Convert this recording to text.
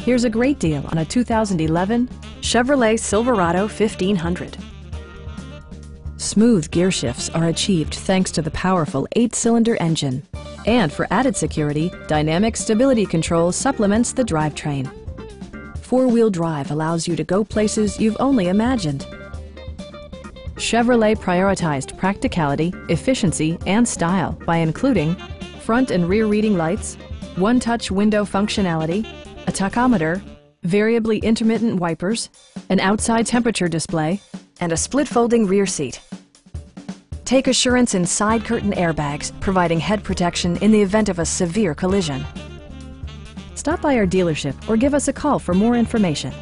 Here's a great deal on a 2011 Chevrolet Silverado 1500. Smooth gear shifts are achieved thanks to the powerful eight-cylinder engine. And for added security, Dynamic Stability Control supplements the drivetrain. Four-wheel drive allows you to go places you've only imagined. Chevrolet prioritized practicality, efficiency, and style by including front and rear reading lights, one-touch window functionality, a tachometer, variably intermittent wipers, an outside temperature display, and a split folding rear seat. Take assurance in side curtain airbags, providing head protection in the event of a severe collision. Stop by our dealership or give us a call for more information.